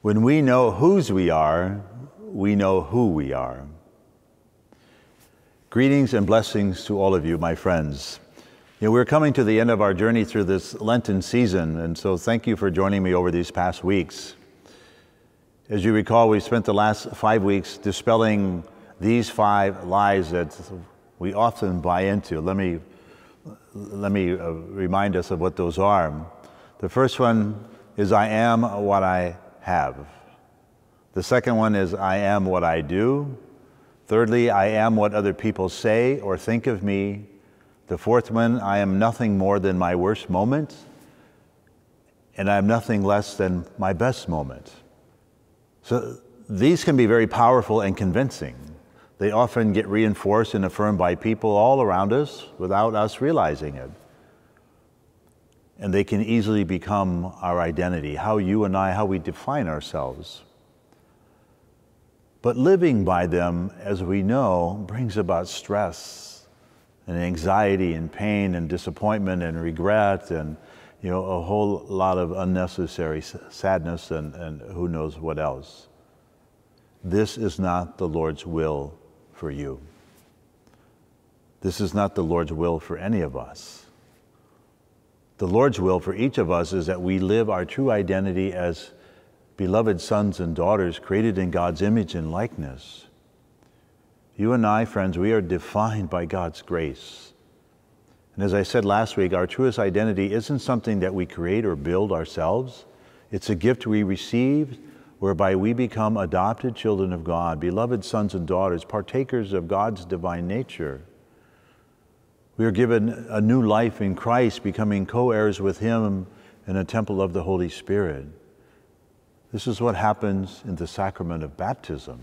When we know whose we are, we know who we are. Greetings and blessings to all of you, my friends. You know, we're coming to the end of our journey through this Lenten season, and so thank you for joining me over these past weeks. As you recall, we spent the last five weeks dispelling these five lies that we often buy into. Let me, let me uh, remind us of what those are. The first one is I am what I have. The second one is I am what I do. Thirdly, I am what other people say or think of me. The fourth one, I am nothing more than my worst moment, and I am nothing less than my best moment. So these can be very powerful and convincing. They often get reinforced and affirmed by people all around us without us realizing it. And they can easily become our identity, how you and I, how we define ourselves. But living by them, as we know, brings about stress and anxiety and pain and disappointment and regret and you know, a whole lot of unnecessary sadness and, and who knows what else. This is not the Lord's will for you. This is not the Lord's will for any of us. The Lord's will for each of us is that we live our true identity as beloved sons and daughters created in God's image and likeness. You and I, friends, we are defined by God's grace. And as I said last week, our truest identity isn't something that we create or build ourselves. It's a gift we receive whereby we become adopted children of God, beloved sons and daughters, partakers of God's divine nature. We are given a new life in Christ, becoming co heirs with Him in a temple of the Holy Spirit. This is what happens in the sacrament of baptism.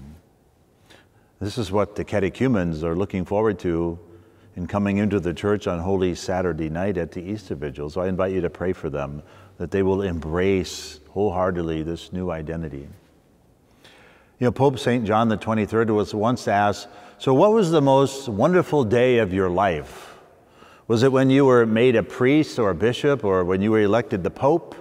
This is what the catechumens are looking forward to in coming into the church on Holy Saturday night at the Easter Vigil. So I invite you to pray for them that they will embrace wholeheartedly this new identity. You know, Pope St. John the 23rd was once asked, So, what was the most wonderful day of your life? Was it when you were made a priest or a bishop or when you were elected the Pope?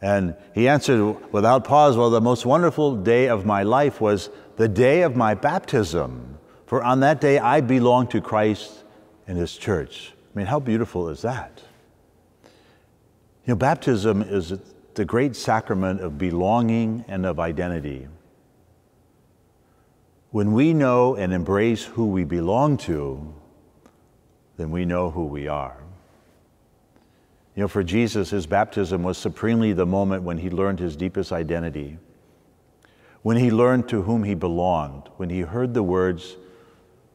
And he answered without pause, Well, the most wonderful day of my life was the day of my baptism. For on that day I belonged to Christ and his church. I mean, how beautiful is that? You know, baptism is the great sacrament of belonging and of identity. When we know and embrace who we belong to, then we know who we are. You know, for Jesus, his baptism was supremely the moment when he learned his deepest identity, when he learned to whom he belonged, when he heard the words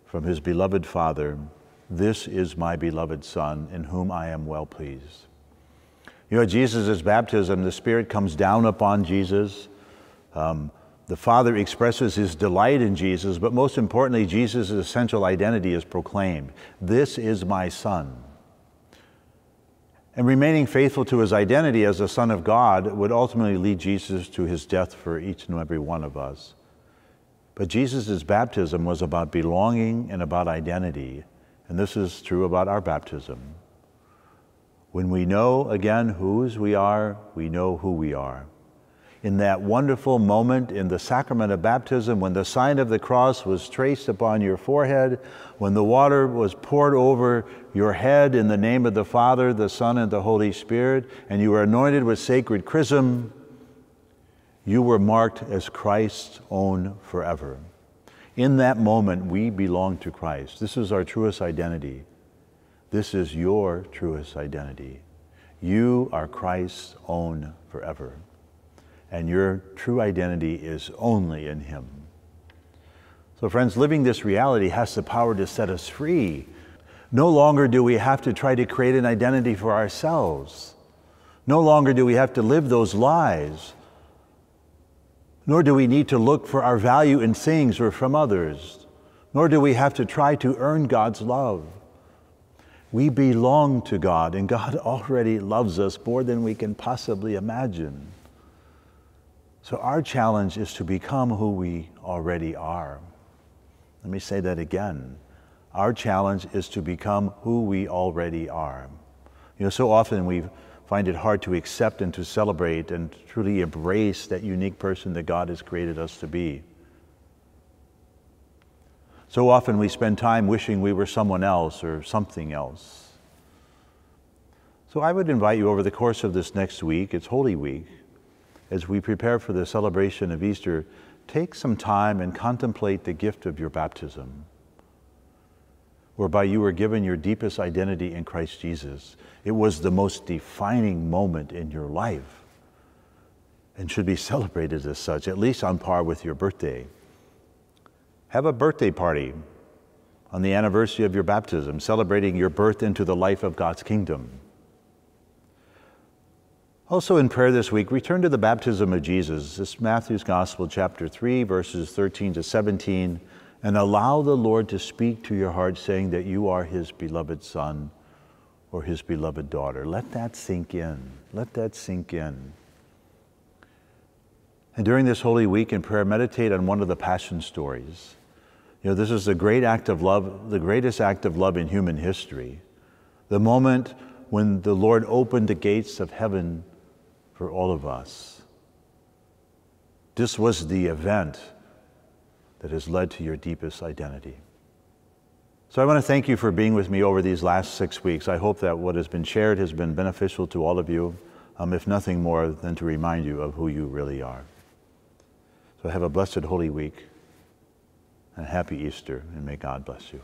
from his beloved Father, This is my beloved Son, in whom I am well pleased. You know, Jesus' baptism, the Spirit comes down upon Jesus. Um, the Father expresses his delight in Jesus, but most importantly, Jesus' essential identity is proclaimed This is my Son. And remaining faithful to his identity as the Son of God would ultimately lead Jesus to his death for each and every one of us. But Jesus' baptism was about belonging and about identity, and this is true about our baptism. When we know again whose we are, we know who we are. In that wonderful moment in the sacrament of baptism, when the sign of the cross was traced upon your forehead, when the water was poured over your head in the name of the Father, the Son, and the Holy Spirit, and you were anointed with sacred chrism, you were marked as Christ's own forever. In that moment, we belong to Christ. This is our truest identity. This is your truest identity. You are Christ's own forever, and your true identity is only in Him. So, friends, living this reality has the power to set us free. No longer do we have to try to create an identity for ourselves. No longer do we have to live those lies. Nor do we need to look for our value in things or from others. Nor do we have to try to earn God's love. We belong to God, and God already loves us more than we can possibly imagine. So, our challenge is to become who we already are. Let me say that again. Our challenge is to become who we already are. You know, so often we find it hard to accept and to celebrate and truly embrace that unique person that God has created us to be. So often we spend time wishing we were someone else or something else. So I would invite you over the course of this next week, it's Holy Week, as we prepare for the celebration of Easter, take some time and contemplate the gift of your baptism, whereby you were given your deepest identity in Christ Jesus. It was the most defining moment in your life and should be celebrated as such, at least on par with your birthday. Have a birthday party on the anniversary of your baptism, celebrating your birth into the life of God's kingdom. Also in prayer this week, return to the baptism of Jesus. This is Matthew's Gospel, chapter 3, verses 13 to 17, and allow the Lord to speak to your heart, saying that you are his beloved son or his beloved daughter. Let that sink in. Let that sink in. And during this Holy Week in prayer, meditate on one of the Passion stories. You know, this is the great act of love, the greatest act of love in human history. The moment when the Lord opened the gates of heaven for all of us. This was the event that has led to your deepest identity. So I want to thank you for being with me over these last six weeks. I hope that what has been shared has been beneficial to all of you, um, if nothing more than to remind you of who you really are. So have a blessed Holy Week and a happy Easter, and may God bless you.